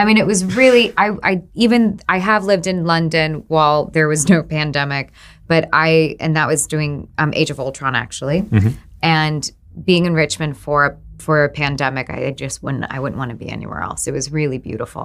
I mean, it was really. I, I even I have lived in London while there was no pandemic, but I and that was doing um, Age of Ultron actually, mm-hmm. and being in Richmond for for a pandemic, I just wouldn't. I wouldn't want to be anywhere else. It was really beautiful.